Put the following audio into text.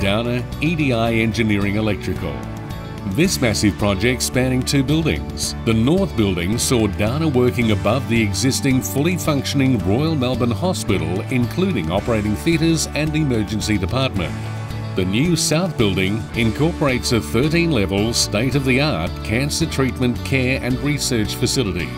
Downer EDI Engineering Electrical. This massive project spanning two buildings. The north building saw Downer working above the existing fully functioning Royal Melbourne Hospital, including operating theatres and emergency department. The new south building incorporates a 13 level state of the art cancer treatment, care and research facility